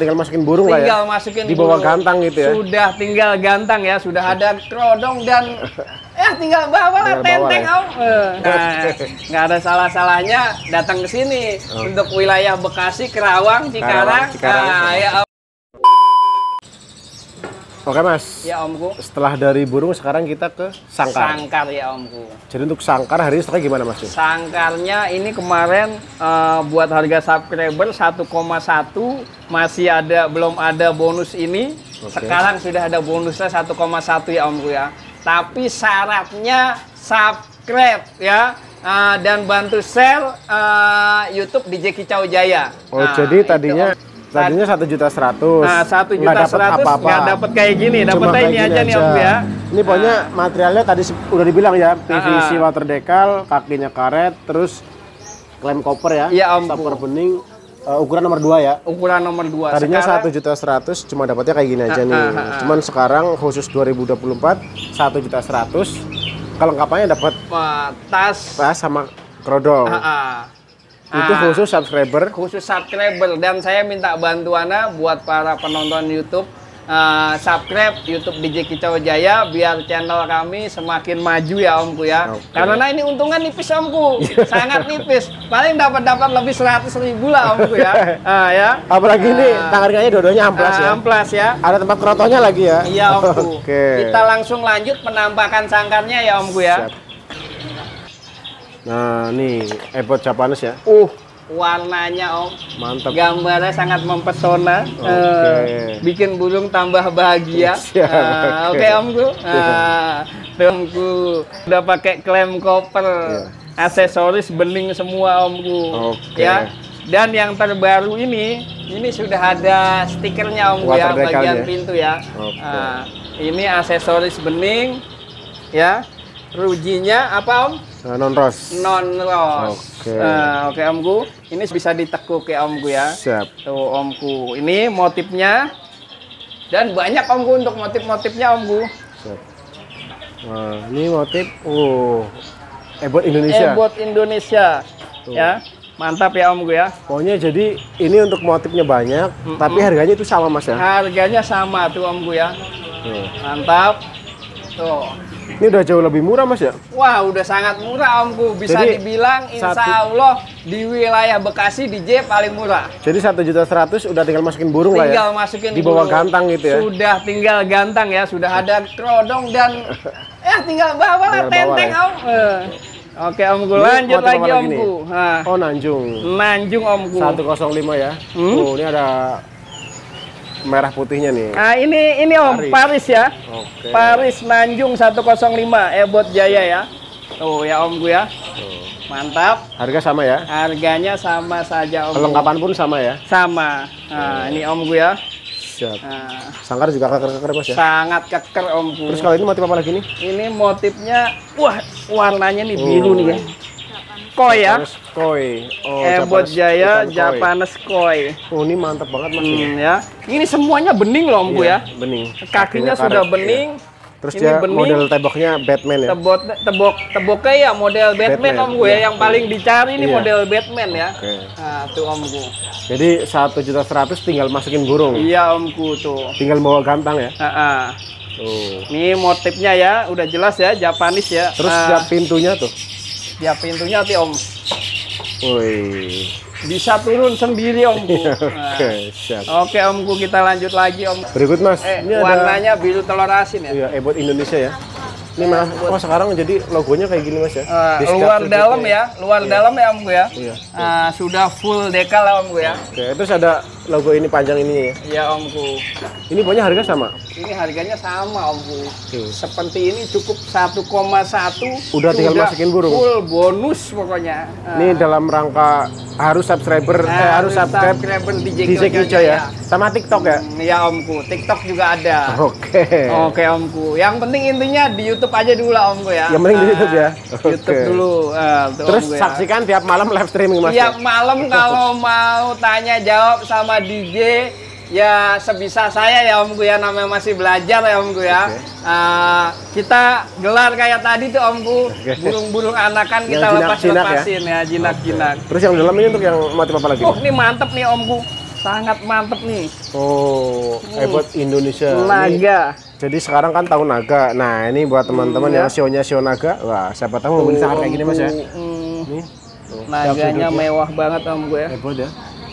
tinggal masukin burung lah ya. tinggal masukin Di bawah burung. gantang gitu ya. Sudah tinggal gantang ya, sudah ada kerodong dan ya tinggal bawa lah Tinggal tenteng ya. om. Eh, Nah, nggak ada salah-salahnya datang ke sini untuk wilayah Bekasi, Kerawang, Cikarang. Oh. Cikarang. Nah, ya om. Oke mas, Ya omku. setelah dari burung sekarang kita ke sangkar. Sangkar ya omku. Jadi untuk sangkar hari ini stoknya gimana mas? Sangkarnya ini kemarin eh, buat harga subscriber 1,1 masih ada belum ada bonus ini. Oke. Sekarang sudah ada bonusnya 1,1 ya Omku ya. Tapi syaratnya subscribe ya. Eh, dan bantu share eh, YouTube DJ Kicau Jaya. Oh Nah, jadi itu, tadinya Om. Tadinya satu juta seratus. Nah, satu juta seratus nggak dapat kayak gini, kayak ini gini aja nih Om ya. Ini pokoknya materialnya tadi udah dibilang ya, PVC Ah. water decal, kakinya karet, terus klem koper ya, Iya, Om. stopper bening, eh, ukuran nomor 2 ya. Ukuran nomor 2. Tadinya satu juta seratus, cuma dapatnya kayak gini aja Ah, nih. ah, ah, ah. Cuman sekarang khusus 2024 satu juta seratus, kelengkapannya dapat tas. tas sama kerodong. Itu Ah. khusus subscriber. khusus subscriber dan saya minta bantuannya buat para penonton YouTube eh, subscribe YouTube DJ Kicau Jaya biar channel kami semakin maju ya Omku ya. Oke. Karena ini untungnya nipis Omku, sangat nipis. Paling dapat dapat lebih 100 ribu lah Omku ya. Ah, ya. Apalagi ini Ah. tang harganya dua-duanya amplas Ah, ya. amplas ya. Ada tempat kerotonya lagi ya. Iya Omku. Oke. Kita langsung lanjut penampakan sangkarnya ya Omku ya. Siap. Nah, nih airpod Japanese ya. Uh, warnanya Om. Mantap. Gambarnya sangat mempesona, Oke. Eh, bikin burung tambah bahagia. Siap, Ah, oke. Oke Omku, Ah, Omku udah pakai klem koper, Iya. aksesoris bening semua Omku. Oke. Ya. Dan yang terbaru ini, ini sudah ada stikernya Omku ya, Water bagian pintu ya. Oke. Ah, ini aksesoris bening, ya. Rujinya apa Om? Nah, non ros. non ros. Oke. oke omku, ini bisa ditekuk ya omku ya. Siap. Tuh omku, ini motifnya dan banyak omku untuk motif-motifnya omku. Siap. Nah, ini motif uh airpod Indonesia. Ebot Indonesia, Tuh. ya mantap ya omku ya. Pokoknya jadi ini untuk motifnya banyak, tapi harganya itu sama Mas ya. Harganya sama tuh omku ya, Tuh. mantap. Tuh, Ini udah jauh lebih murah Mas ya. wah udah sangat murah omku. Bisa Jadi, dibilang insya satu- Allah di wilayah Bekasi DJ paling murah. Jadi satu juta seratus udah tinggal masukin burung lah ya. tinggal masukin Di bawah gantang gitu ya. Sudah tinggal gantang ya, sudah ada kerodong dan ya tinggal bawa lah Tinggal tenteng ya. om. Eh. Oke omku, Ini lanjut lagi omku. Nah, Oh Nanjung. Nanjung omku. 105 ya. Hmm? Oh, ini ada merah putihnya nih. Nah ini ini om Paris. Paris, ya. Oke. Paris Nanjung 105 Ebot Jaya ya. Tuh ya omku ya. Tuh. Mantap. Harga sama ya. Harganya sama saja om. Kelengkapan pun sama ya. Sama. Nah ini omku ya. Siap. Nah, Sangkar juga keker-keker Mas ya. sangat keker omku. Terus kalau ini motif apa lagi nih? Ini motifnya, wah warnanya nih biru nih ya. Koi ya, Japanese koi. Oh, Ebot Japanese Jaya. Japanese koi. Oh, ini mantap banget Mas. Hmm, ya. Ini semuanya bening loh Om Bu Iya, ya. Bening. Kakinya karet, sudah iya. bening. Terus ini dia bening. model temboknya Batman ya. Tebot, tebok, teboknya ya model Batman, Batman, Om Bu ya. iya. Yang paling dicari ini Iya. model Batman ya. Oke. Nah, tuh Om Bu. Jadi satu juta seratus tinggal masukin burung. Iya Om Bu tuh. Tinggal bawa gantang ya. Ah. Tuh. Ini motifnya ya, udah jelas ya, Japanese ya. Terus setiap pintunya tuh. Ya pintunya tuh Om. Wih. Bisa turun sendiri Om. Iya. Oke, siap. Oke Omku kita lanjut lagi Om. Berikut Mas, Eh ini ada warnanya biru telur asin ya. Iya, Ebot Indonesia ya. Ini mas, oh sekarang jadi logonya kayak gini mas ya? Eh, Di setiap luar sudutnya dalam ya, luar dalam ya Omku ya. Iya. Ah, sudah full dekal ya Omku ya. Oke, terus ada logo ini panjang ini ya. Iya Omku. Ini pokoknya harga sama. Ini harganya sama Omku. Seperti ini cukup 1,1. Udah tinggal masukin burung. Full bonus pokoknya. Ah, Ini dalam rangka harus subscriber, eh, harus subscribe subscriber di DJ Kicau ya. Sama TikTok ya. Hmm, Ya Omku, TikTok juga ada. Oke. Oke Omku. Yang penting intinya di YouTube aja dulu lah Omku ya. Yang penting di Ah, YouTube ya? YouTube Oke. dulu. ah, tuh, Terus Omku ya. saksikan tiap malam live streaming mas. Tiap ya? malam kalau mau tanya jawab sama DJ ya sebisa saya ya Omku ya namanya masih belajar ya Omku ya. Oke. Ah, kita gelar kayak tadi tuh Omku Oke. burung-burung anakan kita jinak-jinak lepas ya? lepasin ya jinak-jinak. Terus yang dalam ini untuk yang motif apa lagi? Oh ini mantep nih Omku. sangat mantep nih. Oh, ebot Indonesia. Ini- Naga. jadi sekarang kan tahun naga. Nah, ini buat teman-teman yang sionya sio naga. Wah, siapa tahu mau beli kayak gini Mas ya. Hmm, Nih. naganya mewah banget om gue. Ebot ya.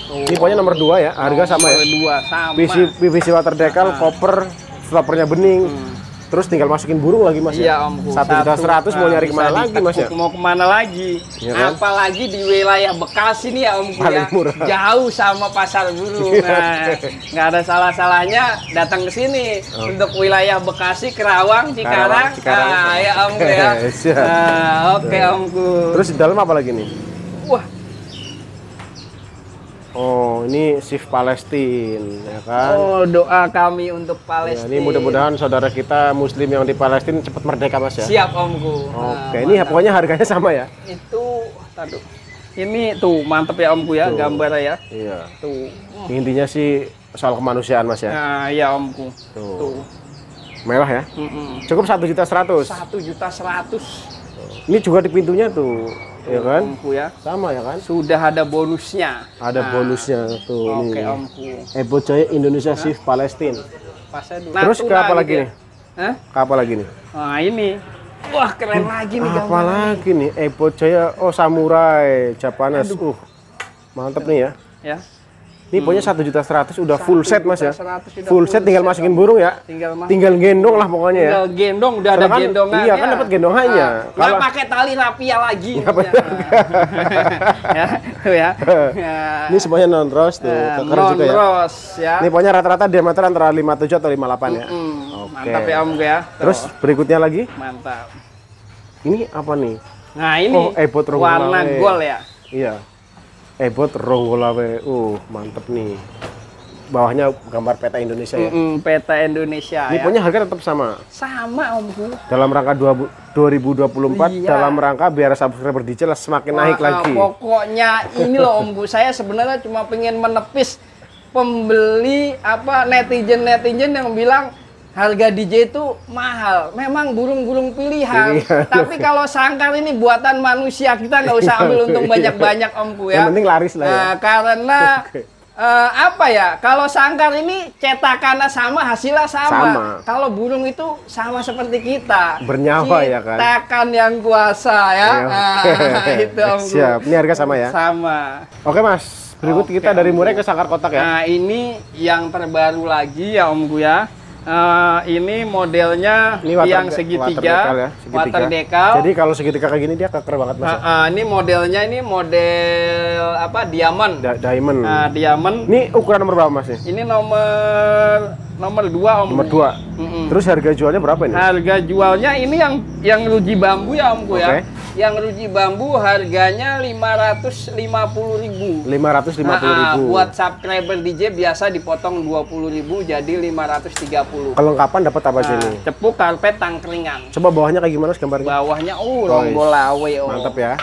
Ini pokoknya nomor 2 ya. Harga sama ya. Dua sama. PVC PVC water decal, koper, stoppernya bening. Terus tinggal masukin burung lagi Mas Iya ya. omku. Satu juta seratus mau Nah, nyari ke mana lagi Mas ya? Mau ke mana lagi? Iya kan? Apalagi di wilayah Bekasi nih ya omku Paling ya. murah. Jauh sama pasar burung. Nah, nggak ada salah-salahnya datang ke sini untuk wilayah Bekasi, Kerawang, Cikarang. Oh. Cikarang. Ah, ya omku ya. Nah, oke omku. Terus di dalam apa lagi nih? Wah, Oh, ini shift Palestine, ya kan? oh doa kami untuk Ya, Palestina. ini mudah-mudahan saudara kita Muslim yang di Palestina cepat merdeka, Mas ya. Siap omku. Oke, Nah, ini pokoknya harganya sama ya? itu tadu. Ini tuh mantep ya omku ya gambarnya ya. Iya. Tuh. Intinya sih soal kemanusiaan, Mas ya. Nah, ya omku. Tuh. Tuh. Mewah ya. Mm-mm. Cukup satu juta seratus. Satu juta seratus Ini juga di pintunya tuh, ya kan? omku ya. Sama ya kan? Sudah ada bonusnya. Ada Nah, bonusnya tuh. Oke nih. omku. Ebo Jaya Indonesia Shift Palestine. Dulu. Terus ke apa lagi nih? Hah? Ke apa lagi nih? Nah ini. Wah keren lagi nih Apa lagi nih? Ebo Jaya, oh samurai, Japanes. Uh, mantep nih ya. Ya. Ini pokoknya satu juta seratus udah full set mas ya. 1.100.000 udah Full set tinggal masukin burung ya. Tinggal mas. Tinggal gendong lah pokoknya ya. Tinggal gendong udah ada kan- gendongan. iya, kan dapat gendongannya. Nah, Kalau- pakai tali rapia lagi. Ya. ya, tuh ya. Ya. Ini semuanya non rose tuh, Eh, keker juga ya. ya. Ini pokoknya rata-rata diameter antara 57 atau 58 ya. Hmm, Oke. Mantap ya Om ya. Tuh, Terus berikutnya lagi, mantap. ini apa nih? Nah ini Oh, Ronggolawe. warna gold ya. Iya. Ebot Ronggolawe. Uh, mantep nih. Bawahnya gambar peta Indonesia ya. Peta Indonesia Ini ya. pokoknya harga tetap sama. Sama Om gue. Dalam rangka dua- 2024 Iya. dalam rangka biar subscriber DJ semakin naik Wah, lagi. Pokoknya ini loh Om Bu, saya sebenarnya cuma pengen menepis pembeli apa netizen-netizen yang bilang harga DJ itu mahal. Memang burung-burung pilihan. Pilihan. Tapi kalau sangkar ini buatan manusia, kita nggak usah ambil untung banyak-banyak Om Bu ya. Yang penting laris lah ya. Nah, karena Oke. eh, apa ya? Kalau sangkar ini cetakannya sama, hasilnya sama. Sama. Kalau burung itu sama seperti kita. Bernyawa ya kan? Cetakan yang kuasa ya. Iya. Nah, itu Om Gu. Siap. Ini harga sama ya. Sama. Oke Mas. Berikut Oke, kita dari Murai ke Sangkar Kotak ya. Nah, ini yang terbaru lagi ya Om Gu ya. Eh, ini modelnya Ini water, yang water segitiga, decal ya. Segitiga. water decal. Jadi kalau segitiga kayak gini dia keker banget Mas. Ya. eh, ini modelnya ini model apa? Diamond. Da- diamond. Nah, diamond. Ini ukuran nomor berapa Mas nih? Ini nomor nomor dua Om. Nomor Gu. 2. Mm-mm. Terus harga jualnya berapa ini? Harga jualnya ini yang yang ruji bambu ya Om Gu ya. Yang ruji bambu harganya 550.000. 550.000. Nah, buat subscriber DJ biasa dipotong 20.000 jadi 530. Kelengkapan dapat apa aja Nah, nih? cepuk karpet tangkringan. Coba bawahnya kayak gimana gambarnya? Bawahnya uh Oh, ronggolawe oh. Mantap ya.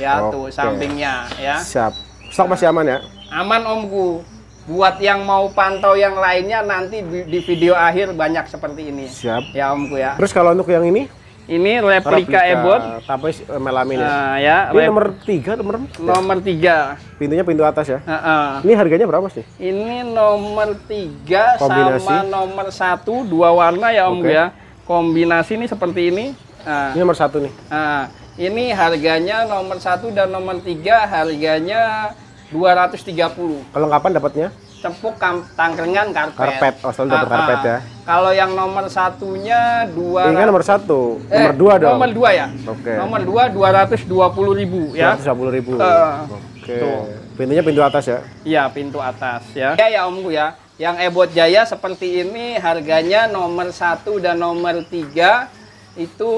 Ya tuh sampingnya ya. Siap. Stok masih aman ya? Aman Omku. Buat yang mau pantau yang lainnya nanti di video akhir banyak seperti ini. Siap. Ya Omku ya. Terus kalau untuk yang ini? Ini replika, ebot. Tapis eh, melamin ya. Nah, ya, Ini nomor 3 nomor empat ya? nomor 3. Pintunya pintu atas ya. Heeh. Ini harganya berapa sih? Ini nomor 3 Kombinasi. sama nomor 1 dua warna ya Om Oke. ya. Kombinasi ini seperti ini. Nah, Ini nomor satu nih. nah, ini harganya nomor 1 dan nomor 3 harganya 230. Kelengkapan dapatnya? Cempuk kam- tangkringan karpet. Karpet. Oh, selalu dapat Ah, karpet ah. ya. Kalau yang nomor satunya dua Ini kan nomor satu, nomor Eh, dua dong. Nomor 2 ya. Oke. Nomor 2 220 ribu ya. 150 ribu. Eh, Oke. tuh. Pintunya pintu atas ya. Iya, pintu atas ya. Ya ya Om Gu ya. Yang Ebot Jaya seperti ini harganya nomor 1 dan nomor 3 itu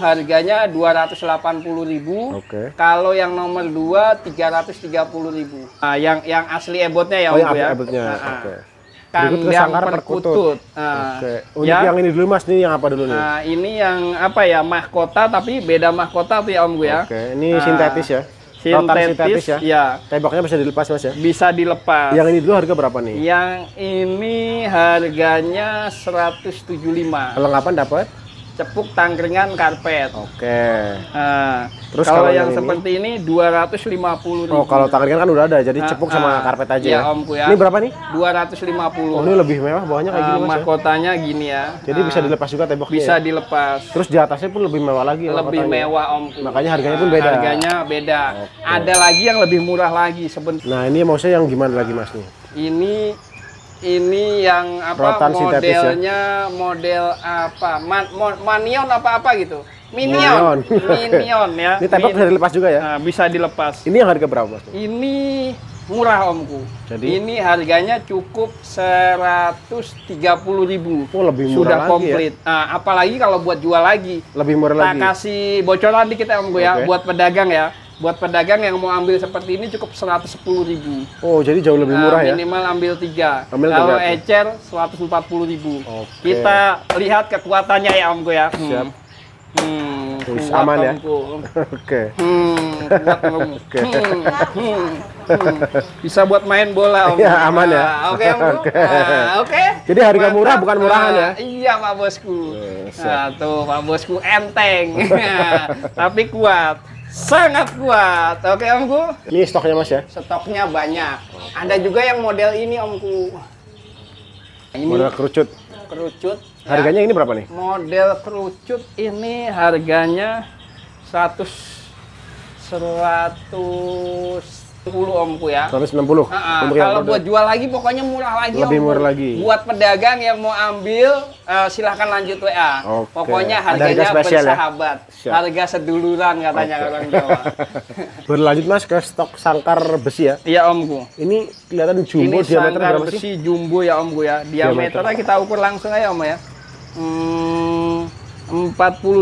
harganya 280.000. Oke. Kalau yang nomor 2 330.000. Nah, yang yang asli Ebotnya ya Oh, Om yang Gu ya. abetnya. Nah, ah. Ke Kandang sangkar perkutut. perkutut. Nah, Oke. Untuk ya. yang ini dulu Mas, ini yang apa dulu nih? Nah, ini yang apa ya? Mahkota tapi beda mahkota tuh ya Om Gu ya. Oke, ini Nah, sintetis ya. Rotan Sintetis, ya. ya. Tembaknya bisa dilepas Mas ya. Bisa dilepas. Yang ini dulu harga berapa nih? Yang ini harganya 175. Kelengkapan dapat? Cepuk tangkringan karpet. Oke. Nah, Terus kalau kalau yang, yang ini? seperti ini 250 ribu. Oh, kalau tangkringan kan udah ada, jadi cepuk Ah, sama ah. karpet aja Iya, ya. Omku ya. Ini berapa nih? 250. Oh, ini lebih mewah bawahnya kayak Ah, gini ya. mahkotanya gini ya. Jadi bisa dilepas juga temboknya. bisa ya? dilepas. Terus di atasnya pun lebih mewah lagi Lebih mahkotanya. mewah Omku. Makanya harganya pun beda. Harganya beda. Oke. Ada lagi yang lebih murah lagi sebenarnya. Nah, ini maksudnya yang gimana lagi Mas nih? Ini ini yang apa Rotan ya? modelnya model apa Man, mo- manion apa apa gitu minion Minion. minion ya Ini tembok bisa dilepas juga ya? Nah, bisa dilepas Ini yang harga berapa Mas? ini murah omku Jadi? ini harganya cukup 130.000 ribu Oh, lebih murah sudah lagi komplit Nah, apalagi kalau buat jual lagi ya? Lebih murah tak lagi. kasih bocoran dikit ya omku ya Oke. buat pedagang ya buat pedagang yang mau ambil seperti ini cukup 110.000 ribu Oh, jadi jauh lebih Nah, murah ya? Minimal ambil tiga. Ambil Kalau tiga, ecer 140 ribu. Oke. Kita lihat kekuatannya ya Omku ya. Hmm. Siap. Hmm, kuat, aman ya? Oke. Hmm, kuat Om. Oke. Hmm, hmm, hmm. Bisa buat main bola Om. Ya, aman ya? Nah, Oke. Oke. Nah, Oke. Jadi harga Mantap. murah bukan murahan ya? Nah, Iya Pak Bosku. Nah, tuh Pak Bosku enteng. Tapi kuat. Sangat kuat. Oke Omku. Ini stoknya Mas ya? Stoknya banyak. Ada juga yang model ini omku. Ini Model kerucut. kerucut. ya. Harganya ini berapa nih? Model kerucut ini harganya 100 110 omku ya. 160 Ah, ah, untuk yang kalau buat jual lagi pokoknya murah lagi Lebih Omku. murah lagi. Buat pedagang yang mau ambil eh, silahkan lanjut WA. Oke. Pokoknya harga harganya spesial ya? bersahabat. Siap. Harga seduluran katanya Oke. orang Jawa. Berlanjut Mas ke stok sangkar besi ya. Iya omku. Ini kelihatan jumbo ini diameter sangkar berapa besi sih? jumbo ya om gue ya. Diameter. Diameternya kita ukur langsung aja om ya. Hmm, 42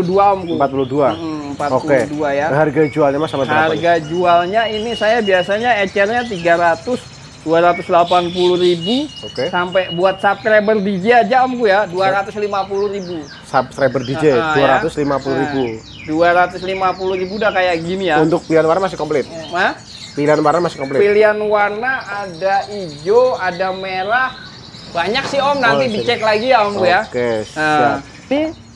om gue. 42. Hmm, 42 Oke. ya. Nah, harga jualnya Mas sampai berapa? Harga jualnya ini saya biasanya ecernya 300 280 ribu Oke. sampai buat subscriber DJ aja om gue ya 250 ribu Subscriber DJ Ah, ya. 250 ribu. 250 ribu udah kayak gini ya Untuk pilihan warna masih komplit. Hah? Pilihan warna masih komplit. pilihan warna ada hijau, ada merah, banyak sih om. Nanti Oh, dicek lagi ya om Bu ya. Oke, siap.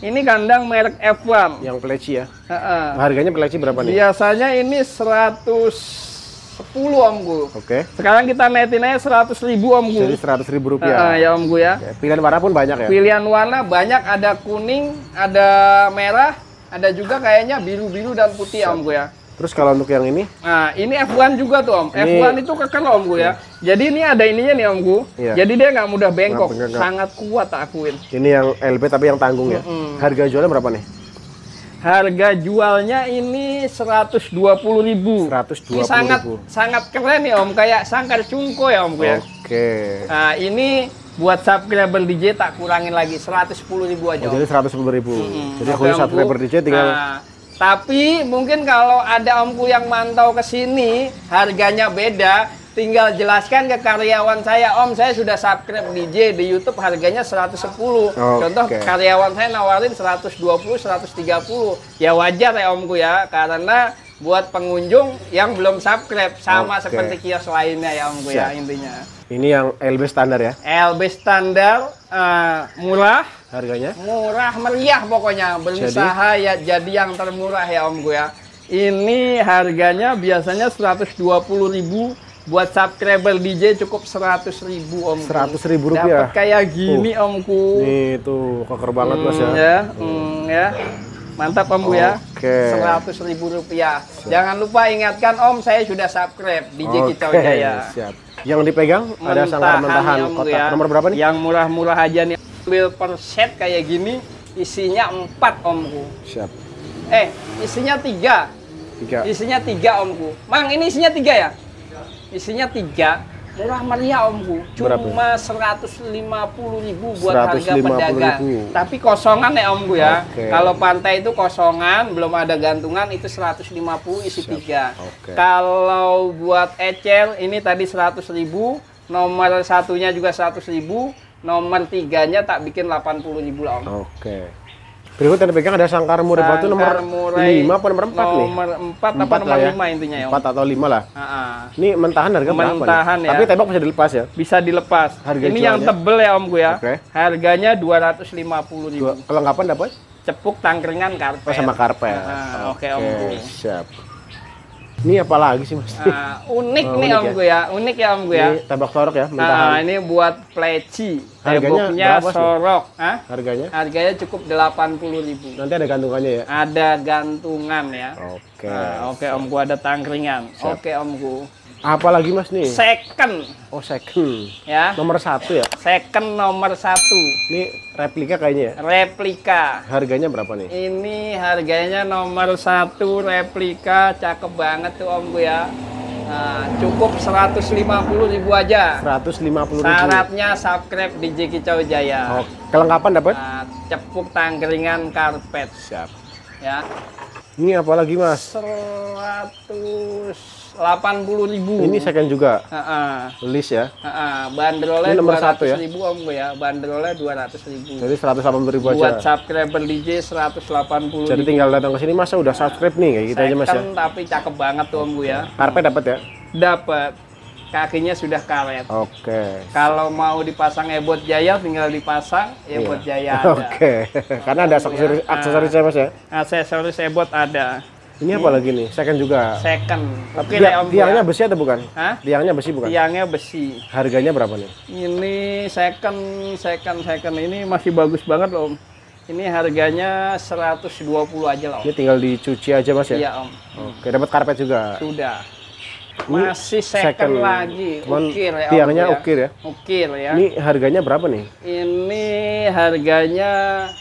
Ini kandang merek F1. Yang peleci ya. Heeh. Harganya peleci berapa nih? Biasanya ini 110 om Bu. Oke. Sekarang kita netin aja 100 ribu om Bu. Jadi 100 ribu rupiah. ya om Bu ya. Oke, Pilihan warna pun banyak ya. Pilihan warna banyak, ada kuning, ada merah, ada juga kayaknya biru-biru dan putih ya om Bu ya. Terus kalau untuk yang ini, Nah, ini F1 juga tuh Om. Ini- F1 itu kekal Om Gu ya. Jadi ini ada ininya nih Om Gu. Iya. Jadi dia nggak mudah bengkok. Nggak bengkok. Sangat kuat tak akuin. ini yang LB tapi yang tanggung ya. Mm-mm. Harga jualnya berapa nih? Harga jualnya ini 120.000. 120.000. Ini sangat sangat keren nih Om, kayak sangkar cungko ya Om Gu ya. Oke. Nah, ini buat subscriber DJ tak kurangin lagi 110.000 aja. Oh, Om. jadi 110 ribu. Mm-mm. Jadi Oke, khusus Om Gu. subscriber DJ tinggal Nah, tapi mungkin kalau ada omku yang mantau ke sini, harganya beda. Tinggal jelaskan ke karyawan saya, Om saya sudah subscribe DJ di YouTube harganya 110. Contoh Oke. karyawan saya nawarin 120, 130. Ya wajar ya Omku ya, karena buat pengunjung yang belum subscribe sama Oke. seperti kios lainnya ya Omku ya intinya. ini yang LB standar ya. LB standar eh, murah, Harganya? murah meriah pokoknya berusaha ya jadi yang termurah ya om gue ya ini harganya biasanya 120.000 buat subscriber DJ cukup 100.000 om 100 ribu dapat rupiah. kayak gini omku Nih tuh keker banget mas ya. Hmm, ya hmm, ya mantap om Bu ya Oke. 100.000 rupiah jangan lupa ingatkan om saya sudah subscribe DJ Kicau Oke, Jaya Siap. Yang dipegang ada sangkar mentahan ya, kotak. ya. Nomor berapa nih? Yang murah-murah aja nih. Ambil per set kayak gini, isinya 4 omku. Siap. Eh, isinya 3. Tiga. Isinya 3 omku. Mang, ini isinya 3 ya? Isinya 3. Murah meriah omku. Cuma 150 ribu buat harga 150.000. pedagang. Tapi kosongan ya omku ya. Oke. Kalau pantai itu kosongan, belum ada gantungan itu 150 isi 3. Oke. Kalau buat ecer ini tadi 100 ribu, nomor satunya juga 100 ribu, nomor tiganya tak bikin 80 ribu lah om. Oke. Berikut yang dipegang ada sangkar murai batu nomor murai 5 apa nomor 4 nih? Nomor 4 apa Empat nomor ya. 5 intinya ya om. 4 atau 5 lah. Ah, ah. Ini mentahan harga berapa Mentahan ya. Tapi tembok bisa dilepas ya. Bisa dilepas. Harga ini yang jualnya? tebel ya om gue ya. Oke. Harganya 250 ribu. Dua, kelengkapan dapat? cepuk tangkringan karpet. Oh, sama karpet. Oke Om Gu. Siap. Ini apa lagi sih mas? Ah, unik Oh, nih unik Om ya? Gu ya, unik ya Om Gu ya. Ini tabak sorok ya, Nah, mentahan. ini buat pleci. Harganya sorok. Hah? Harganya? Harganya cukup 80.000. Nanti ada gantungannya ya? Ada gantungan ya. Oke. Nah, Oke Om Gu ada tangkringan. Oke Om Gu. Apa lagi mas nih? Second Oh second. ya. Nomor satu ya? Second nomor satu. Ini replika kayaknya ya? Replika. Harganya berapa nih? Ini harganya nomor satu replika, cakep banget tuh Om Gu ya. Nah, cukup 150.000 aja. 150 ribu. Syaratnya subscribe di Jeki Chow Jaya. Oh, kelengkapan dapat? Nah, cepuk tangkringan karpet Siap. ya. Ini apa lagi mas? 180.000. Ini second juga. Heeh. List ya? Heeh, bandrolnya Ini nomor satu ya? 200.000 Om ya. Bandrolnya 200.000. Jadi 180 ribu Buat aja. subscriber DJ 180 Jadi tinggal datang ke sini masa udah subscribe nih kayak gitu aja mas ya. Tapi cakep banget tuh Om Gu ya. Karpet dapat ya? Dapat kakinya sudah karet. Oke. Kalau mau dipasang ebot jaya tinggal dipasang ebot jaya ada. Iya. Oke. Karena ada aksesoris aksesorisnya mas ya. Aksesoris ebot ada. Ini apa lagi nih? Second juga. Second. Oke Dia- Om Gu tiangnya ya. besi atau bukan? Hah? Tiangnya besi bukan? Tiangnya besi. Harganya berapa nih? Ini second, second, second ini masih bagus banget loh Om. Ini harganya 120 aja loh. Ini tinggal dicuci aja mas ya? Iya Om. Oke, dapat karpet juga. Sudah. Ini Masih second, second. lagi. Cuman ukir ya. Tiangnya ya. ukir ya? Ukir ya. Ini harganya berapa nih? Ini harganya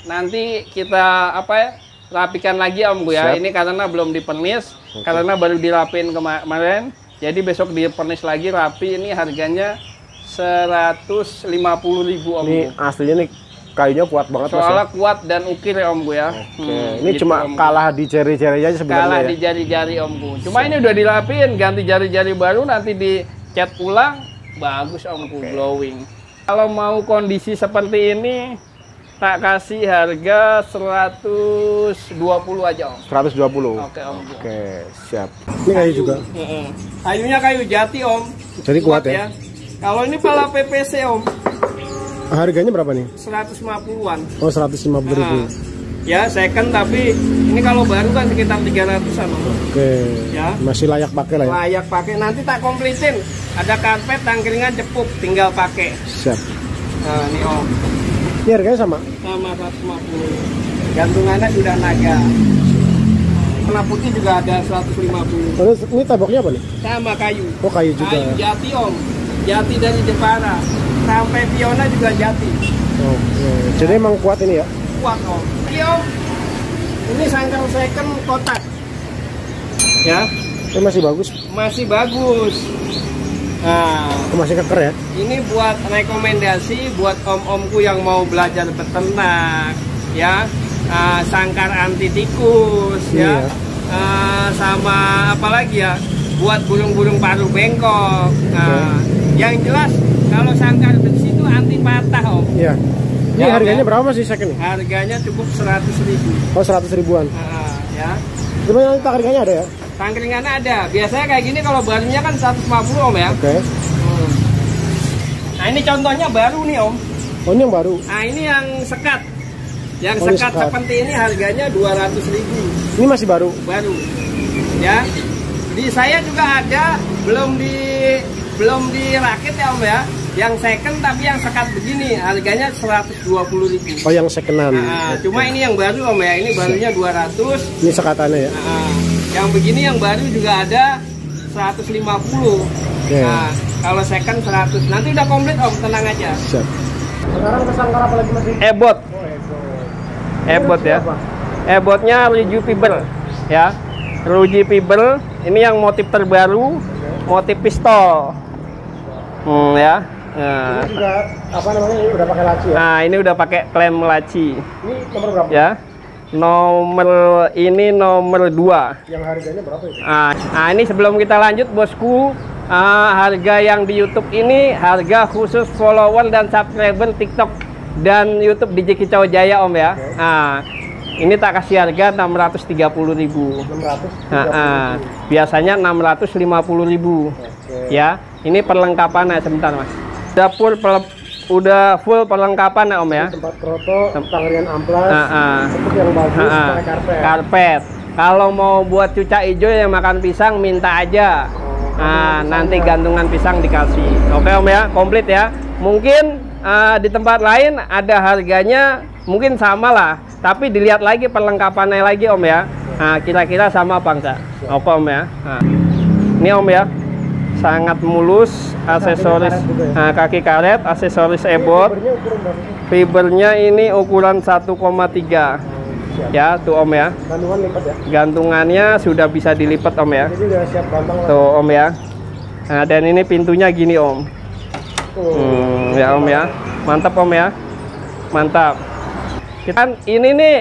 nanti kita apa ya? Rapikan lagi Om Bu ya. Siap. Ini karena belum dipernis, karena baru dirapin kema- kemarin. Jadi besok dipernis lagi rapi. Ini harganya 150.000 Om Ini Bu. aslinya nih kayunya kuat banget mas ya? Soalnya kuat dan ukir ya Om Bu ya. Oke, Hmm, ini gitu, cuma Om kalah di jari-jari aja sebenarnya kalah ya? di jari-jari Om Bu. Cuma ini udah dirapin, ganti jari-jari baru nanti dicat ulang, bagus Om Bu, glowing. Kalau mau kondisi seperti ini, tak kasih harga 120 aja Om. 120. Oke Om. Oke, siap. Ini kayu juga. Heeh. Kayunya kayu jati Om. Jadi kuat ya? Kalau ini pala PPC Om, Harganya berapa nih? 150-an. Oh, 150 ribu. Nah, ya second tapi ini kalau baru kan sekitar 300-an Om. Oke, Ya. masih layak pakai lah ya? layak pakai nanti tak komplitin ada karpet tangkringan cepuk tinggal pakai Siap. nah ini om Ini harganya sama? sama 150 gantungannya sudah naga. Warna putih juga ada 150 Terus ini taboknya apa nih? sama kayu. Oh, kayu juga. kayu jati om. Jati dari Jepara. Sampai piona juga jati. Oke, jadi emang kuat ini ya? kuat om. Ini om. Ini sangkar second kotak. Ya. Ini masih bagus, masih bagus nah masih keker ya? Ini buat rekomendasi buat om-omku yang mau belajar beternak, ya, Ah, sangkar anti tikus, ya, Iya. Ah, sama apa lagi ya, buat burung-burung paruh bengkok. Nah, yang jelas kalau sangkar besi itu anti patah om. Iya. Ini Ya, harganya ya. berapa sih second? Harganya cukup 100 ribu, Oh, 100 ribuan. ya. Cuma nanti harganya ada ya? Tangkringannya ada. Biasanya kayak gini kalau barunya kan 150 om ya. Oke. Hmm. Nah ini contohnya baru nih om. Oh, ini yang baru. Nah ini yang sekat. Yang Oh, sekat, sekat. seperti ini harganya 200 ribu Ini masih baru. baru. Ya. Di saya juga ada belum di belum dirakit ya Om ya. Yang second tapi yang sekat begini harganya 120 ribu. Oh, yang secondan. Nah, cuma ini yang baru Om ya. Ini barunya 200. Ini sekatannya ya? Nah, yang begini yang baru juga ada 150. Oke. Nah, kalau second 100. Nanti udah komplit Om, tenang aja. Siap. Sekarang ke sangkar apa lagi mas? Ebot. Oh. Ebot ya. Apa? Ebotnya Ruju Fiber ya. Ruji Fiber ini yang motif terbaru, motif pistol. Hmm, ya. Nah, Ini juga apa namanya? Ini udah pakai laci ya? nah, ini udah pakai klem laci Ini nomor berapa? ya. Nomor ini nomor 2. Yang harganya berapa itu? Nah, nah, ini sebelum kita lanjut bosku, ah, harga yang di YouTube ini harga khusus follower dan subscriber TikTok dan YouTube DJ Kicau Jaya Om ya. Nah, ini tak kasih harga 630.000. 600. Nah, ah, biasanya 650.000. Oke. Ya, ini perlengkapannya sebentar Mas. Dapur udah full perlengkapan ya om ya. Tempat kroto, tangrian amplas, Ah, ah. seperti yang bagus, ah. pakai karpet. Karpet. Kalau mau buat cucak hijau yang makan pisang minta aja. Oh, Nah, nanti gantungan pisang dikasih. Oke om ya, komplit ya. Mungkin eh, di tempat lain ada harganya mungkin sama lah, tapi dilihat lagi perlengkapannya lagi om ya. Nah, kira-kira sama apa enggak? Oke om ya. Nah, ini om ya, sangat mulus, aksesoris karet ya? nah, kaki karet, aksesoris ebot. Fibernya ini ukuran 1,3 Siap. ya, tuh om ya. Kandungan lipat ya. Gantungannya sudah bisa dilipat om ya. Jadi udah siap gampang lah. Tuh om ya. Nah, dan ini pintunya gini om. Tuh. Hmm, ya om ya. Mantap om ya. Mantap. Kita ini nih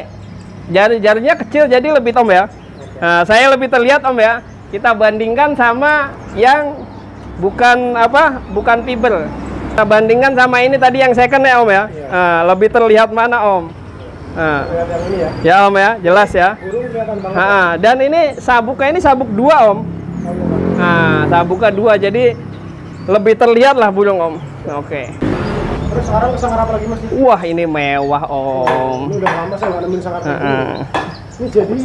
jari-jarinya kecil jadi lebih om ya. Nah, saya lebih terlihat om ya. Kita bandingkan sama yang bukan apa? Bukan fiber. Kita bandingkan sama ini tadi yang second ya om ya. Iya. Nah, lebih terlihat mana om? Nah, yang ini ya. ya om ya, jelas ya. Nah, dan ini sabuknya ini sabuk dua om. Nah, sabuknya dua jadi lebih terlihat lah burung om. Oke. Terus sekarang sangkar apa lagi mas? Wah ini mewah om. Ini udah lama saya nggak nemuin sangkar kayak gini. Heeh. Ini jadi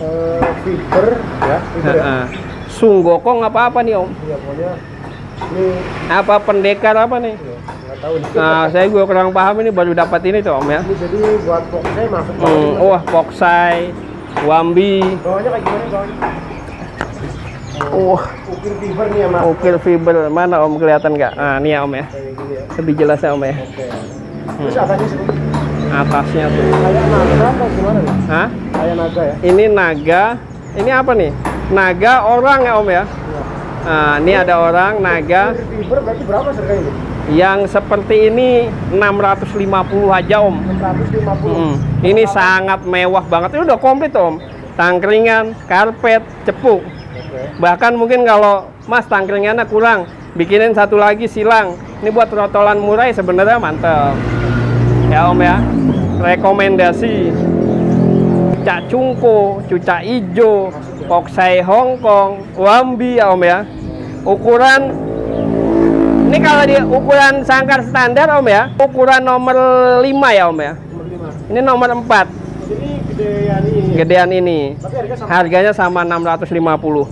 eh, fiber ya, fiber ya. Sunggokong apa apa nih om? Iya pokoknya ini Apa pendekar apa nih? ya, tahu nih. Nah, saya juga kurang paham ini baru dapat ini tuh om ya. Ini jadi buat saya masuk. Hmm, wah poksai, wambi, Bawahnya kayak gimana bawahnya? wah Ukir fiber nih ya mas. ukir fiber mana om kelihatan nggak? Nah, ini ya om ya. Ya. Lebih jelas ya om ya. Oke. Terus atasnya sih Atasnya tuh. kayak naga atau gimana nih? Hah? Kayak naga ya? Ini naga. Ini apa nih? Naga orang ya om ya. Iya. Nah, ini ada orang naga Ukir fiber berarti berapa yang seperti ini 650 aja om. 650. Mm, Ini sangat mewah banget. Ini udah komplit om. Tangkringan, karpet, cepuk. Oke. Bahkan mungkin kalau mas tangkringannya kurang, bikinin satu lagi silang. Ini buat trotolan murai sebenarnya mantep. Ya om ya. Rekomendasi. Cucak cungko, cucak ijo, poksai Hongkong, wambi ya om ya. Ukuran ini kalau di ukuran sangkar standar om ya, ukuran nomor 5 ya om ya. Ini nomor 4, Jadi gedean ini. gedean ini. Tapi harga sama. Harganya sama 650.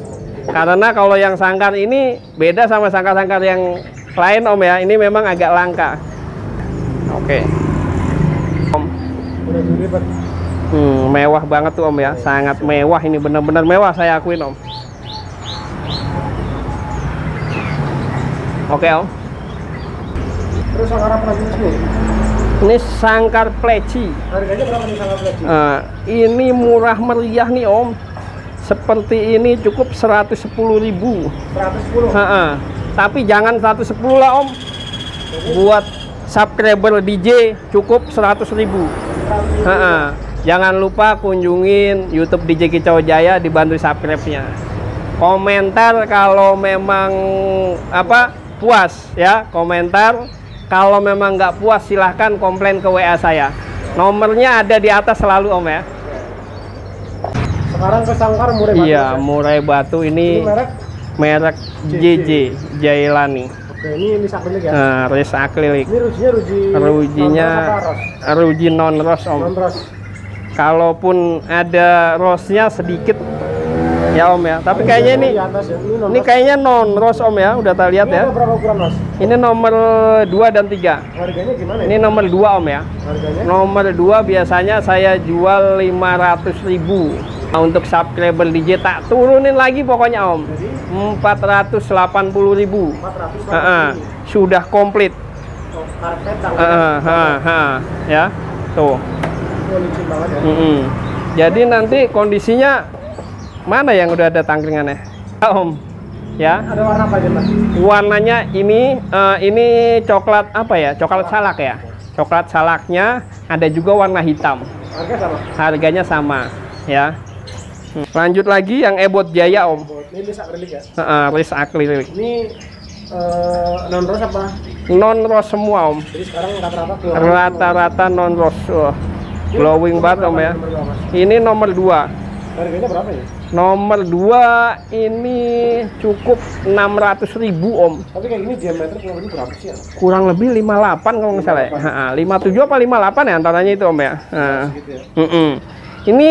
Karena kalau yang sangkar ini beda sama sangkar-sangkar yang lain om ya. Ini memang agak langka. Oke. Om. Udah. Hmm, mewah banget tuh om ya. Sangat mewah ini benar-benar mewah saya akuin om. Oke om. Terus sangkar apa lagi mas nih? Ini sangkar pleci. Harganya berapa nih sangkar pleci? Nah, ini murah meriah nih om. Seperti ini cukup 110.000. 110. Ha-ha. Tapi jangan 110 lah om. Buat subscriber DJ cukup 100.000. Ha-ha. Jangan lupa kunjungin YouTube DJ Kicau Jaya dibantu subscribe-nya. Komentar kalau memang apa puas ya, komentar. Kalau memang nggak puas silahkan komplain ke WA saya. Nomornya ada di atas selalu om ya. Sekarang ke sangkar murah banget. Iya, ya. murai batu Ini ini merek. merek JJ Jailani. Oke, ini ini akrilik ya. Nah, akrilik. Ini rujinya ruji. Rujinya ros? ruji non ros om. Non-ros. Kalaupun ada rosnya sedikit ya om ya. Tapi kayaknya ini atas ya. Ini kayaknya non ros om ya. Udah tak lihat ya. Ini nomor 2 dan 3 Harganya gimana Ini ya? nomor 2 om ya. Harganya? Nomor 2 biasanya saya jual 500.000. Nah, untuk subscriber DJ tak turunin lagi pokoknya om. Jadi 480.000. 400 Heeh, sudah komplit. Oh, Heeh, heeh, heeh, ya. Tuh. Oh, licin banget ya. Mm-mm. Jadi nanti kondisinya mana yang udah ada tangkringannya? Ah, Om. Ya. Ada warna apa aja? Warnanya ini eh, ini coklat apa ya? Coklat salak ya. Coklat salaknya ada juga warna hitam. Harga sama. Harganya sama, ya. Hmm. Lanjut lagi yang Ebot Jaya, Om. Oh, Ini bisa akrilik ya. Heeh, akrilik. Ini eh, non ros apa? Non ros semua, Om. Jadi sekarang rata-rata keluar. Rata-rata non ros. Wah, glowing banget, Om ya. Ini nomor 2. Harganya berapa ya? Nomor 2 ini cukup 600.000 Om. Tapi kayak gini diameter kurang lebih berapa sih ya? Kurang lebih 58 kalau nggak salah ya. Ha, 57 apa 58 ya antaranya itu Om ya. Ya. Mm-mm. Ini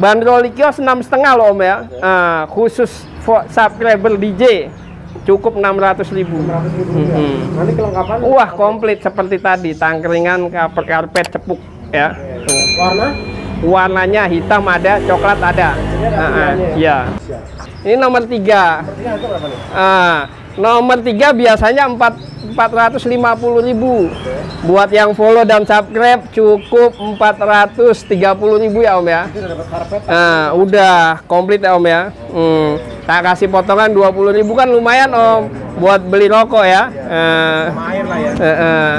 bandrol kios enam setengah loh Om ya. Ah, khusus for subscriber DJ cukup 600.000 ribu. 600 ribu rupiah. Mm-mm. Nanti kelengkapan Wah komplit seperti tadi tangkringan karpet karpet cepuk ya. Tuh. warna Warnanya hitam ada, coklat ada. Ah, ah, Iya. Siap. Ini nomor tiga. Ah, nomor tiga biasanya 4 450.000. Buat yang follow dan subscribe cukup 430.000 ya Om ya. Nah, udah komplit ya Om ya. Hmm. Tak kasih potongan 20.000 kan lumayan Om buat beli rokok ya. Eh, ya. eh, eh.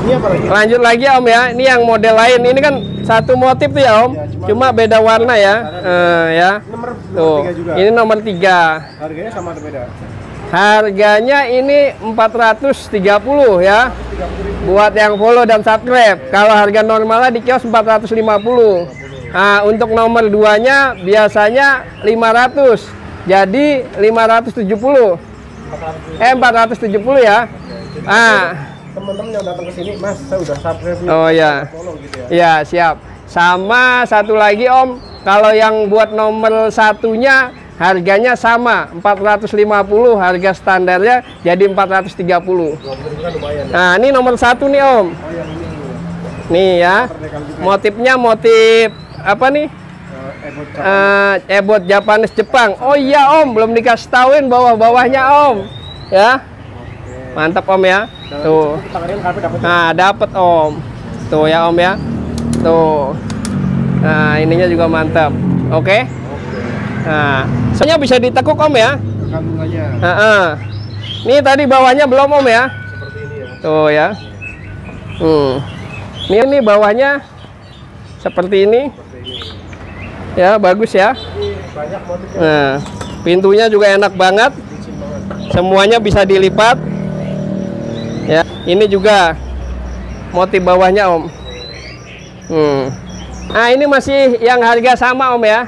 Ini apa lagi? Lanjut lagi ya, Om ya. Ini yang model lain. Ini kan satu motif tuh ya Om. Cuma beda warna ya. Eh, ya. Nomor nomor Tuh. juga. Ini nomor tiga. Harganya sama atau beda? Harganya ini 430 ya. Buat yang follow dan subscribe. Kalau harga normalnya di kios 450. Nah, untuk nomor 2-nya biasanya 500. Jadi 570. Eh 470 ya. Ah, Teman-teman yang datang ke sini, Mas, saya udah subscribe nih. oh ya. Gitu ya. Ya, siap. Sama satu lagi Om, kalau yang buat nomor satunya harganya sama 450 harga standarnya jadi 430 20 ribu kan lumayan. ya. Nah ini nomor satu nih Om Oh nih. ya motifnya motif apa nih Eh, Ebot Japanese Jepang oh iya Om belum dikasih tauin bawah-bawahnya Om ya mantap Om ya tuh. Nah, dapat Om. Tuh ya Om ya. Tuh. Nah, ininya juga mantap. Oke. Nah, soalnya bisa ditekuk Om ya. Kandungannya Heeh. Ini tadi bawahnya belum Om ya. seperti ini ya. Tuh ya. Hmm. Ini ini bawahnya seperti ini. Ya, bagus ya. Nah, pintunya juga enak banget. Semuanya bisa dilipat. Ini juga motif bawahnya Om. Hmm. Nah, ini masih yang harga sama Om ya.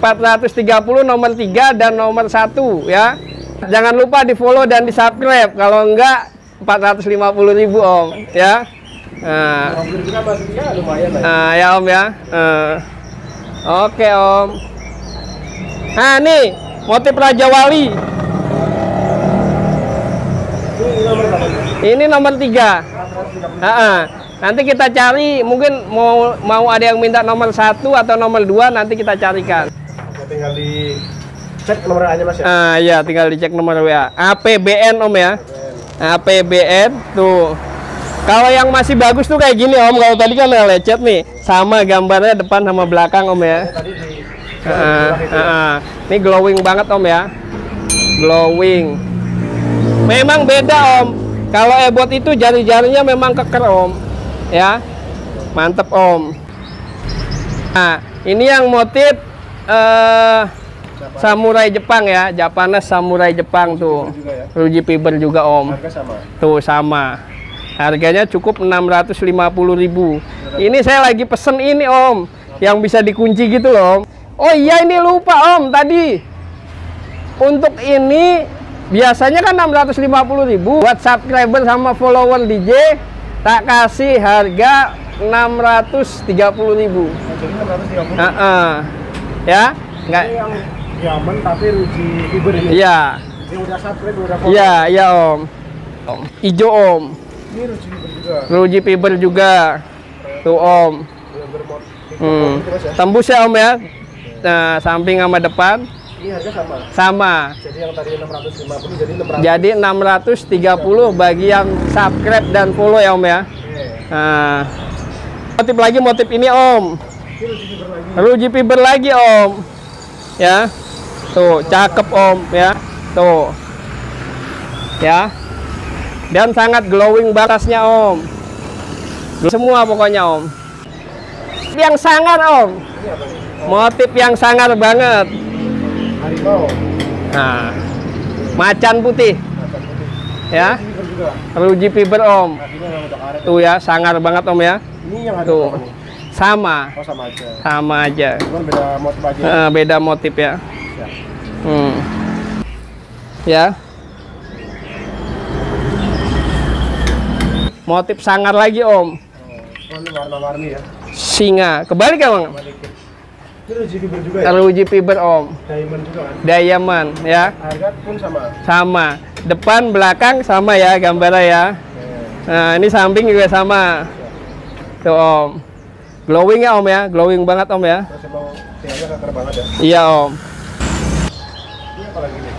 400 430 nomor 3 dan nomor 1 ya. Jangan lupa di-follow dan di-subscribe. Kalau enggak 450.000 Om ya. Nah, 50 ribu masih ya ya. nah, ya Om ya. Eh. Oke Om. Nah, nih motif Raja Wali. Ini nomor 3. 430. Ah, nanti kita cari mungkin mau mau ada yang minta nomor satu atau nomor dua nanti kita carikan. Ya tinggal di cek nomor aja Mas ya. Ah ya tinggal dicek nomor WA. APBN Om ya. APBN tuh. Kalau yang masih bagus tuh kayak gini Om. Kalau tadi kan lecet nih. Sama gambarnya depan sama belakang Om ya. Tadi di Ah, ah, ah. Ini glowing banget Om ya. Glowing. Memang beda Om. Kalau ebot itu jari-jarinya memang keker Om. Ya. Mantep Om. Nah, ini yang motif eh samurai Jepang ya, Japanese samurai Jepang tuh. juga ya. Ruji Fiber juga Om. Harga sama. Tuh sama. Harganya cukup 650.000. Ini saya lagi pesen ini Om, yang bisa dikunci gitu loh. Om. Oh iya ini lupa Om tadi. Untuk ini biasanya kan 650.000 buat subscriber sama follower DJ tak kasih harga 630.000. Nah, jadi 630. Heeh. Ya, enggak Ini yang diamond tapi ruji ini. Iya. Ini udah subscribe udah follow. Iya, iya Om. Om. Ijo Om. Ini ruji fiber juga. Ruji Fiber juga. Tuh Om. Yang. Hmm. Ya. Tembus ya Om ya. Nah, samping sama depan Ini harga sama. sama. Jadi yang tadi 650 jadi 600. Jadi 630 bagi yang subscribe dan follow ya Om ya. Oke. Nah, motif lagi motif ini Om. Ruji fiber lagi. Lagi Om. Ya. Tuh, cakep Om ya. Tuh. Ya. Dan sangat glowing batasnya Om. Semua pokoknya Om. Yang sangar Om. Motif yang sangar banget. Harimau. Nah, macan putih Macan putih. ya. Ruji fiber Om. Tuh ya, sangar banget Om ya. Ini yang harga Tuh. nih? Sama, Oh sama aja. sama aja. Cuman beda motif aja. Eh, beda motif ya. Siap. Hmm. Ya. Motif sangar lagi om. Oh, warna-warni ya. Singa. Kebalik ya bang? Balikin. Fiber juga ya? Ruji fiber om. Diamond juga kan? Diamond ya. Harga pun sama. Sama. Depan belakang sama ya gambarnya ya. Oke. Nah ini samping juga sama. Tuh om. Glowing ya om ya. Glowing banget om ya. Emang banget ya. Iya om. Ini apa lagi nih?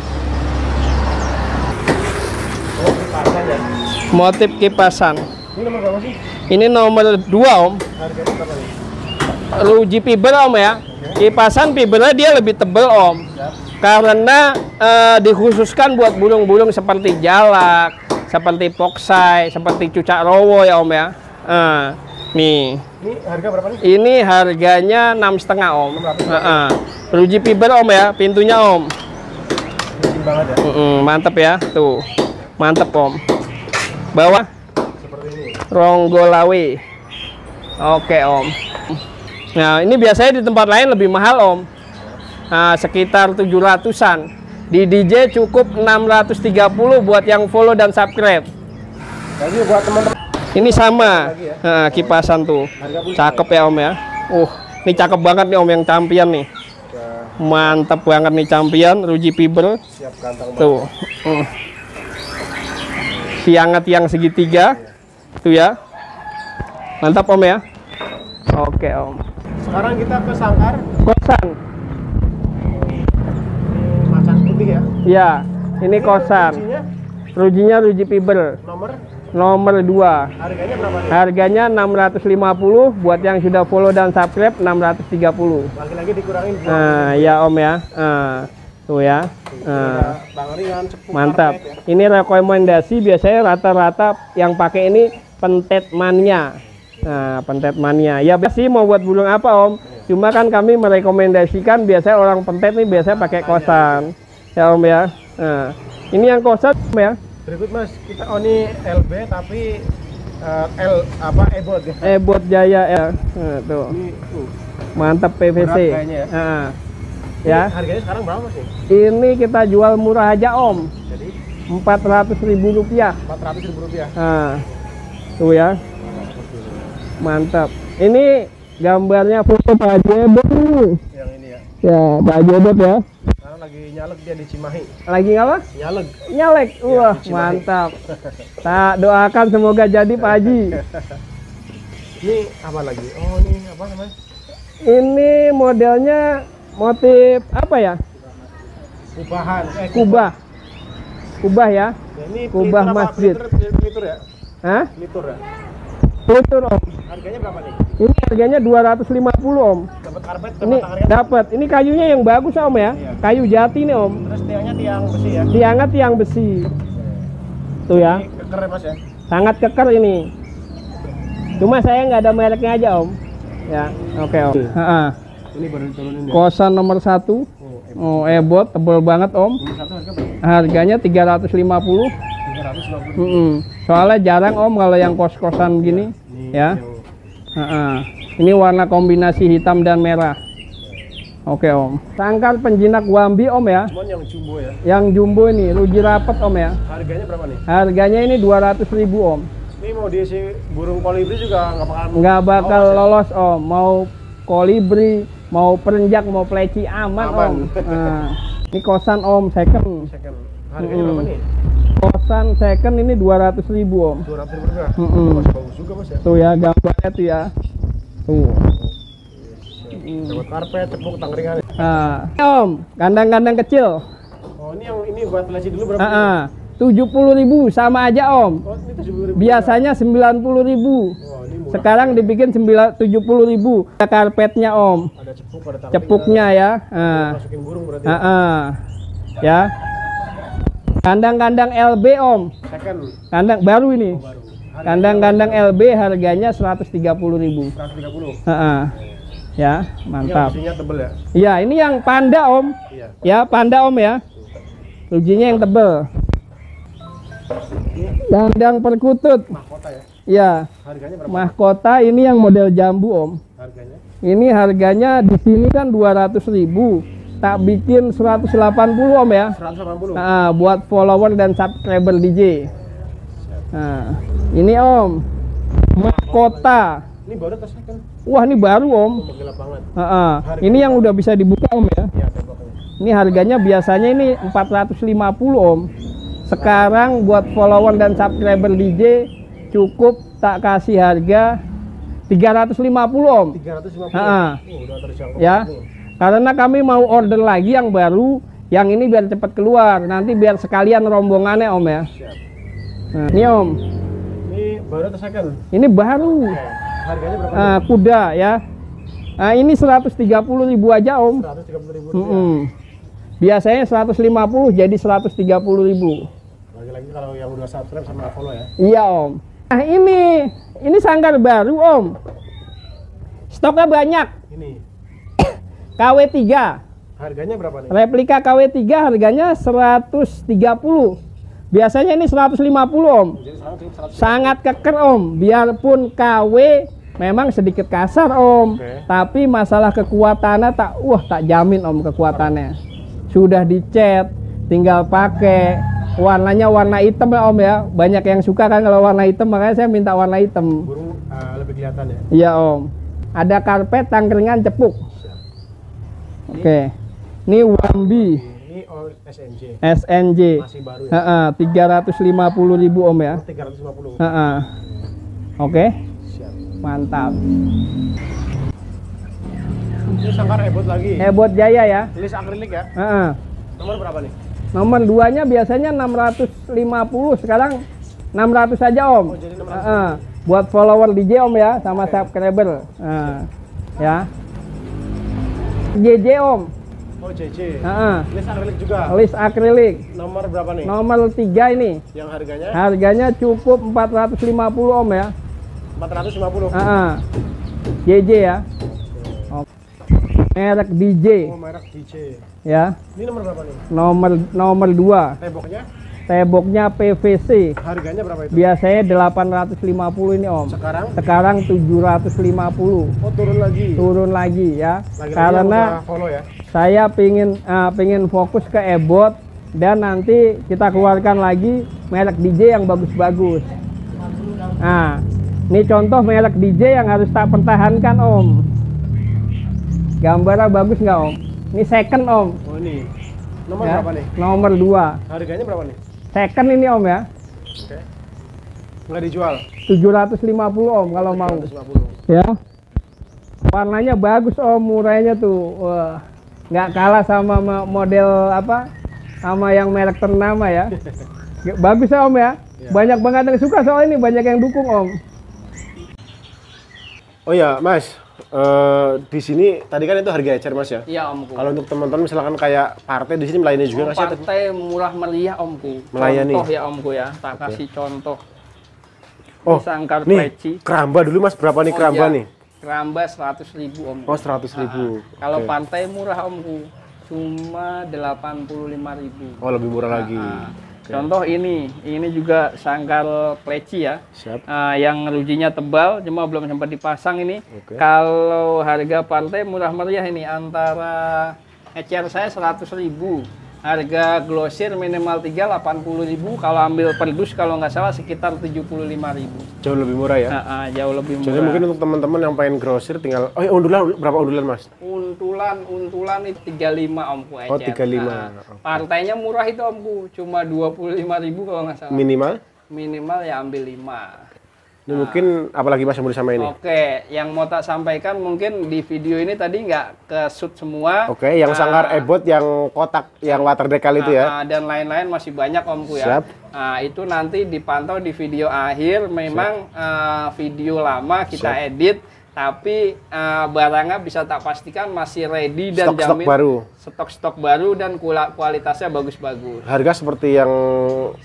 Oh, kipasan ya. Motif kipasan. Ini nomor berapa sih? Ini nomor 2 om. Harganya berapa nih? Ruji fiber om ya. Kipasan fibernya dia lebih tebel om. Karena eh, dikhususkan buat burung-burung seperti jalak, seperti poksai, seperti cucak rowo ya om ya. Eh, nih, Ini harga berapa nih? ini harganya enam setengah om. Heeh. Ruji fiber om ya, pintunya om. Banget ya. Mm-mm, mantep ya, tuh, mantep om. Bawah Seperti ini. Ronggolawe. Oke om. Nah ini biasanya di tempat lain lebih mahal om. Nah, sekitar 700-an. Di DJ cukup 630 buat yang follow dan subscribe. Jadi buat teman-teman Ini sama Lagi ya? Nah, kipasan tuh. Cakep ya om ya. Uh, ini cakep banget nih om yang champion nih. Mantap banget nih champion, Ruji banget. Tuh. Tiangnya tiang segitiga. Tuh ya. Mantap Om ya. Oke Om. Sekarang kita ke sangkar Kosan. Ini macan putih ya. Ya, ini kosan. Kuncinya Rujinya Ruji Fiber. nomor Nomor 2. harganya berapa nih? Harganya 650 buat yang sudah follow dan subscribe 630. Lagi-lagi dikurangin Nah, ya Om ya. Nah, tuh ya. Nah. Cepuk Mantap. ya. Ini rekomendasi biasanya rata-rata yang pakai ini pentet mania. Nah, pentet mania. Ya sih mau buat burung apa Om? Cuma kan kami merekomendasikan biasanya orang pentet nih biasanya pakai kosan. Ya Om ya. Nah, ini yang kosan Om ya. Berikut Mas, kita ini LB tapi eh, L apa ebot ya. Buat Jaya ya. Nah, tuh. Ini. Mantap PVC. Kayaknya ya. Nah, Ini ya. Harganya sekarang berapa sih? Ini kita jual murah aja Om. Jadi 400 ribu rupiah. 400 ribu rupiah. Nah, tuh ya. Mantap. Ini gambarnya foto Pak nih. Yang ini ya. Ya, Pak Haji Ebot ya. Sekarang lagi nyalek dia di Cimahi. Lagi apa? Nyalek. Nyalek. Wah, di Cimahi. mantap. Tak doakan semoga jadi Pak Haji. Ini apa lagi? Oh, ini apa namanya? Ini modelnya motif apa ya? Kubahan. Eh, Kubah. Kubah ya. Ya, ini kubah apa? masjid. Pelitur ya? Hah? Pelitur ya? Tutur Om. Harganya berapa nih? Ini harganya 250 Om. Dapat karpet, Ini dapat. Ini kayunya yang bagus Om ya. Iya. Kayu jati nih Om. Terus tiangnya tiang besi ya? Tiangnya tiang besi. Tuh ya. Ini keker ya mas ya? sangat keker ini cuma saya nggak ada mereknya aja om ya oke om Ha-ha. Ini baru diturunin ya? kosan nomor satu Oh, oh eh, ebot tebel banget om ini satu harga berapa? harganya 350 350. Mm-mm. soalnya jarang om kalau yang kos-kosan gini Ini ya yang Ha-ha. ini warna kombinasi hitam dan merah oke om sangkar penjinak wambi om ya cuman yang jumbo ya. yang jumbo ini ruji rapet om ya Harganya berapa nih? harganya ini 200.000 om Ini mau diisi burung kolibri juga nggak bakal nggak bakal Awas ya? lolos om mau kolibri mau perenjak mau pleci aman, Aman. om nah, ini kosan om second Second. Harganya Mm-mm. berapa nih? Kosan second ini 200 ribu om 200 ribu rupiah. Mm-mm. Masih bagus juga mas ya. tuh ya gambarnya tuh ya tuh Dapat karpet, cepuk, tangkringan. nah, om kandang-kandang kecil Oh ini yang ini buat leci dulu berapa? ah, tujuh puluh ribu sama aja om Oh ini tujuh ribu. biasanya 90 ribu Oh ini sekarang dibikin 9 70 ribu ada karpetnya om Ada cepuk, ada cepuknya ya ah. Masukin burung berarti. Ah, ah. ya kandang-kandang LB om Second kandang baru ini baru. kandang-kandang LB harganya 130.000 130. Ah, ah. ya Ini mantap besinya tebel ya? ya ini yang panda om Iya. ya panda om ya rujinya yang tebel kandang perkutut Mahkota ya? ya Harganya berapa? mahkota ini yang model jambu om Harganya Ini harganya di sini kan 200.000. Tak bikin 180 Om ya. 180. Nah, buat follower dan subscriber DJ. Nah, ini Om. Mahkota. Ini baru atau second? Wah, ini baru Om. Oh. Ah, ah. Ini yang udah bisa dibuka Om ya. Iya. Ini harganya biasanya ini 450 Om. Sekarang buat follower dan subscriber DJ cukup tak kasih harga 350 Om. 350. Ah, ah. Oh, udah terjangkau. Ya. nih. Karena kami mau order lagi yang baru, yang ini biar cepat keluar. Nanti biar sekalian rombongannya Om ya. Nah, ini Om. Ini baru atau second? Ini baru. Oke. Harganya berapa? Ah, kuda ya. Nah, ini 130.000 aja Om. 130 ribu. Mm-mm. Biasanya 150 jadi 130.000. Lagi-lagi kalau yang udah subscribe sama follow ya. Iya Om. Nah ini, ini sanggar baru Om. Stoknya banyak. Ini. KW3. Harganya berapa nih? Replika KW3 harganya 130. Biasanya ini 150 Om. Jadi 100. Sangat keker Om. Biarpun KW memang sedikit kasar Om. Oke. Tapi masalah kekuatannya tak wah tak jamin Om kekuatannya. Sudah dicat, tinggal pakai. Warnanya warna hitam ya Om ya. Banyak yang suka kan kalau warna hitam makanya saya minta warna hitam. Burung eh, lebih kelihatan ya. Iya Om. Ada karpet tangkringan cepuk. Oke. Ini Wambi Ini SNJ. SNJ. Masih baru ya. Heeh, 350.000 Om ya. 350. Heeh. Oke, Siap. mantap. Ini sangkar ebot lagi. Ebot Jaya ya. Tulis akrilik ya. Heeh. Nomor berapa nih? Nomor duanya biasanya 650, sekarang 600 saja Om. Oh, jadi 600. Heeh. Buat follower DJ Om ya, sama subscriber. Heeh. Ya. JJ Om. Oh JJ. Heeh. Tulis akrilik juga. List akrilik. Nomor berapa nih? Nomor 3 ini. Yang harganya Harganya cukup 450 Om ya. 450. Heeh. JJ ya. Oke. Merek DJ Oh, merek DJ. ya. Ini nomor berapa nih? Nomor nomor 2. Temboknya Temboknya PVC. harganya berapa itu? Biasanya 850 ini Om. Sekarang Sekarang 750. oh turun lagi. Turun lagi ya. Yang Karena follow ya. saya pingin eh, pingin fokus ke ebot dan nanti kita keluarkan lagi merek DJ yang bagus-bagus. Nah, ini contoh merek DJ yang harus tak pertahankan Om. Gambarnya bagus nggak Om? Ini second Om. Oh ini. Nomor Ya. berapa nih? Nomor 2. Harganya berapa nih? Second ini Om ya. Oke. Nggak dijual. 750 Om kalau mau. 150. Ya. Warnanya bagus Om, murahnya tuh. Wah. Nggak kalah sama mo- model apa? Sama yang merek ternama ya. Bagus ya Om ya. Iya. Banyak banget yang suka soal ini, banyak yang dukung Om. Oh ya, Mas. Eh di sini tadi kan itu harga ecer Mas ya. Iya Omku. Kalau untuk teman-teman misalkan kayak partai di sini melayani juga nggak sih? atau- Partai murah meriah Omku. Melayani. Contoh ya Omku ya, tak kasih contoh. Oh, sangkar nih pleci. keramba dulu Mas berapa nih Oh, keramba iya. nih? Keramba 100 ribu Om. Oh 100 ribu. Kalau Oke. pantai murah Omku, cuma 85 ribu. Oh lebih murah lagi. Nah, Contoh ini, ini juga sangkar pleci ya. Siap. Ah, yang rujinya tebal, cuma belum sempat dipasang ini. Oke. Kalau harga pantai murah meriah ini antara ecer saya 100 ribu. Harga glosir minimal 3 80 ribu. Kalau ambil perdus kalau nggak salah sekitar 75 ribu. Jauh lebih murah ya. Nah, ah, jauh lebih Jadi murah. mungkin untuk teman-teman yang pengen grosir tinggal oh ya undulan berapa undulan Mas? Untulan, untulan itu 35 omku ecer. Oh, 35. Nah, partainya murah itu omku, cuma 25 ribu kalau nggak salah. Minimal. Minimal ya ambil 5. Ini mungkin apalagi Mas yang mau sama ini? Oke, yang mau tak sampaikan mungkin di video ini tadi nggak ke shoot semua. Oke, yang Ah, sangkar ebot yang kotak yang water decal itu ya. ah, dan lain-lain masih banyak omku ya. Siap. Nah, itu nanti dipantau di video akhir. Memang ah, video lama kita edit, tapi ah, barangnya bisa tak pastikan masih ready dan Stok-stok jamin baru. stok-stok baru dan kualitasnya bagus-bagus. Harga seperti yang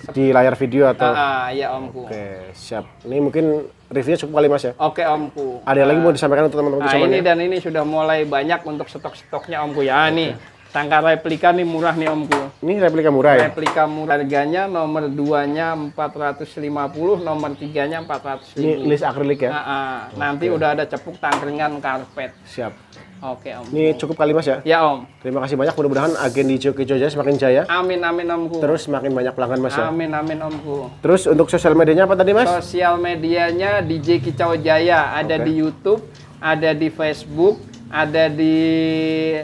di layar video atau Ah, ah, ya omku. Oke, siap. Ini mungkin reviewnya cukup kali Mas ya. Oke omku. Ada yang lagi mau disampaikan untuk teman-teman sama ini dan ini sudah mulai banyak untuk stok-stoknya Omku ya. Nih Sangkar replika nih murah nih omku. Ini replika murah ya? Replika murah harganya nomor 2-nya 450, nomor 3-nya 400 Ini list akrilik ya? Nah, ah. nanti udah ada cepuk tangkringan karpet. Siap. Oke om. Ini cukup kali mas ya? Ya om. Terima kasih banyak. Mudah-mudahan agen di Joki Jaya semakin jaya. Amin amin omku. Terus semakin banyak pelanggan mas ya? Amin amin omku. Terus untuk sosial medianya apa tadi mas? Sosial medianya DJ Kicau Jaya ada Oke. di YouTube, ada di Facebook, ada di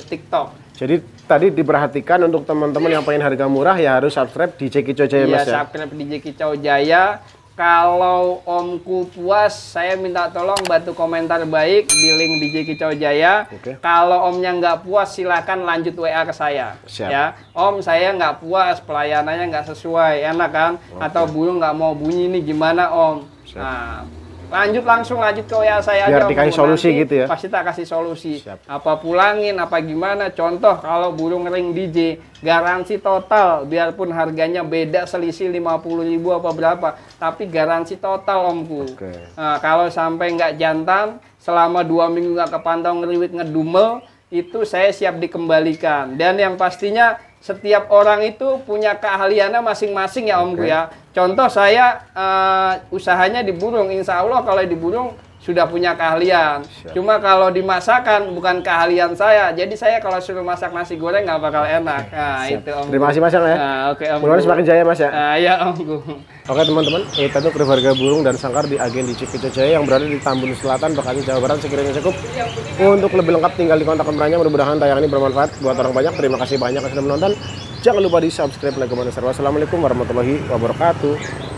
TikTok. Jadi tadi diperhatikan untuk teman-teman yang pengen harga murah ya harus subscribe di Joki Jaya Iya, mas ya? subscribe DJ Kicau Jaya. Kalau omku puas, saya minta tolong bantu komentar baik di link DJ Kicau Jaya. Oke. Kalau omnya nggak puas, silakan lanjut WA ke saya. Siap. Ya, om saya nggak puas, pelayanannya nggak sesuai, enak kan? Atau burung nggak mau bunyi nih gimana om? Nah, lanjut langsung lanjut ke WA saya Biar aja. Dikasih solusi Nanti gitu ya? Pasti tak kasih solusi. Siap. Apa pulangin, apa gimana? Contoh kalau burung ring DJ, garansi total, biarpun harganya beda selisih 50.000 apa berapa, tapi garansi total omku. Oke. Nah, kalau sampai nggak jantan, selama dua minggu nggak kepantau ngeriwit ngedumel, itu saya siap dikembalikan. Dan yang pastinya setiap orang itu punya keahliannya masing-masing ya omku Oke. ya. Contoh saya eh, usahanya di burung, insya Allah kalau di burung sudah punya keahlian. Siap. Cuma kalau dimasakan bukan keahlian saya. Jadi saya kalau suruh masak nasi goreng nggak bakal enak. Nah, Siap. itu om. Terima kasih mas ya. Nah, oke om. Mudah-mudahan semakin jaya mas ya. Nah, ya omku. Oke teman-teman, itu tuh kru harga burung dan sangkar di agen di Cikito Jaya yang berada di Tambun Selatan, Bekasi, Jawa Barat sekiranya cukup. Untuk lebih lengkap tinggal di kontak nomornya. Mudah-mudahan tayangan ini bermanfaat buat orang banyak. Terima kasih banyak yang sudah menonton. Jangan lupa di subscribe, like, comment, dan share. Wassalamualaikum warahmatullahi wabarakatuh.